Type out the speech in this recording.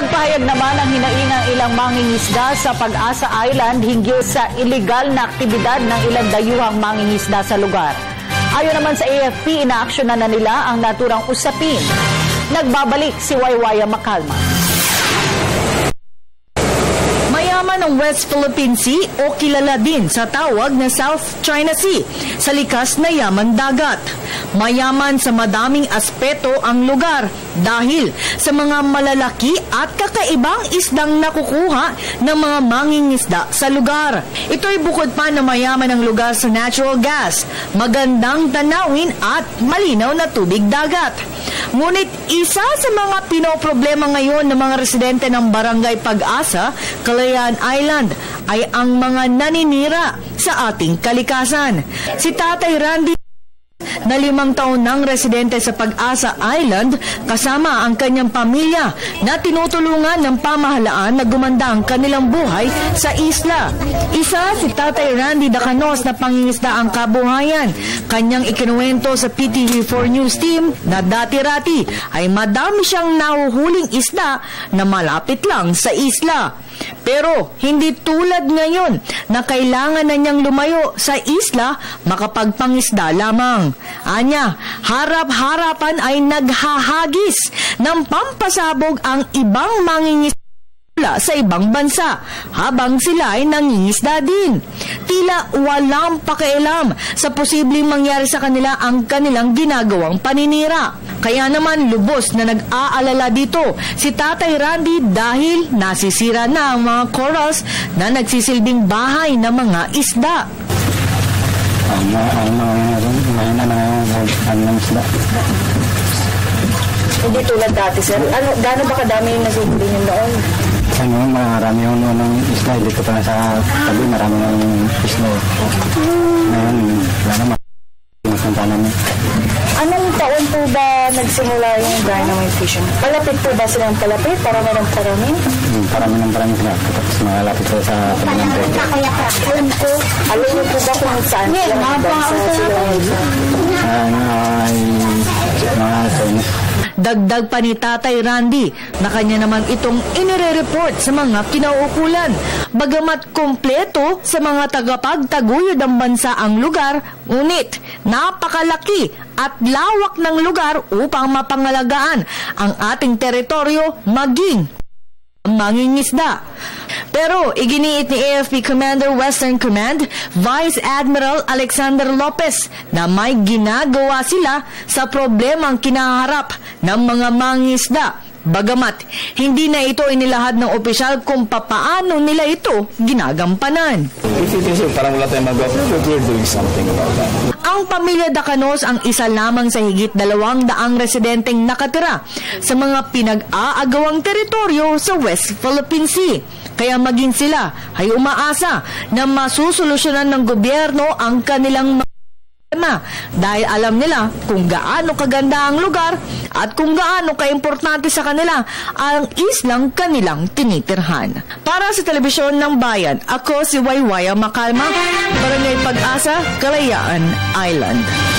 Nagpahayag naman ang hinaingang ilang mangingisda sa Pag-asa Island hinggil sa illegal na aktibidad ng ilang dayuhang mangingisda sa lugar. Ayon naman sa AFP, inaaksyonan na nila ang naturang usapin. Nagbabalik si Waywaya Makalma. Ang West Philippine Sea o kilala din sa tawag na South China Sea sa likas na yaman dagat. Mayaman sa madaming aspeto ang lugar dahil sa mga malalaki at kakaibang isdang nakukuha ng mga mangingisda sa lugar. Ito'y bukod pa na mayaman ang lugar sa natural gas, magandang tanawin at malinaw na tubig dagat. Ngunit isa sa mga pinoproblema ngayon ng mga residente ng Barangay Pag-asa, Kalayaan Island, ay ang mga naninira sa ating kalikasan. Si Tatay Randy na limang taon ng residente sa Pag-asa Island kasama ang kanyang pamilya na tinutulungan ng pamahalaan na gumanda ang kanilang buhay sa isla. Isa si Tatay Randy Dacanos na pangingisda ang kabuhayan. Kanyang ikinuwento sa PTV4 News Team na dati-rati ay madami siyang nahuhuling isda na malapit lang sa isla. Pero hindi tulad ngayon na kailangan na niyang lumayo sa isla makapagpangisda lamang. Anya, harap-harapan ay naghahagis ng pampasabog ang ibang mangingisda sa ibang bansa habang sila ay nangingisda din. Tila walang pakialam sa posibleng mangyari sa kanila ang kanilang ginagawang paninira. Kaya naman lubos na nag-aalala dito si Tatay Randy dahil nasisira na ang mga corals na nagsisilbing bahay ng mga isda. Ang mga ang mga ngayon na ang ng isda. Hindi tulad dati, sir. Ano, gaano ba kadami yung nasuhuli niyo noon? Ano, marami yung ng isda. Dito pa na sa tabi, marami ng isda. Ngayon, wala naman. Masunta namin. Anong taon po ba nagsimula yung dynamite fishing? Palapit po ba silang palapit? Parami ng parami? Hmm, Parami ng parami sila. Tapos malapit sila sa tabi ng rete. Alam ko. Alam niyo po ba kung saan sila nagbansa sila Ano Dagdag pa ni Tatay Randy na kanya naman itong inire-report sa mga kinauukulan. Bagamat kompleto sa mga tagapagtaguyod ng bansa ang lugar, ngunit napakalaki at lawak ng lugar upang mapangalagaan ang ating teritoryo maging mangingisda. Pero iginiit ni AFP Commander Western Command Vice Admiral Alexander Lopez na may ginagawa sila sa problemang kinaharap ng mga mangisda. Bagamat hindi na ito inilahad ng opisyal kung papaano nila ito ginagampanan. If it is parang wala tayong magawa, but we're doing something about that. Ang pamilya Dacanos ang isa lamang sa higit dalawang daang residenteng nakatira sa mga pinag-aagawang teritoryo sa West Philippine Sea. Kaya maging sila ay umaasa na masusolusyonan ng gobyerno ang kanilang mga problema dahil alam nila kung gaano kaganda ang lugar at kung gaano kaimportante sa kanila ang islang kanilang tinitirhan. Para sa telebisyon ng bayan, ako si Waywaya Makalma, Barangay Pag-asa, Kalayaan Island.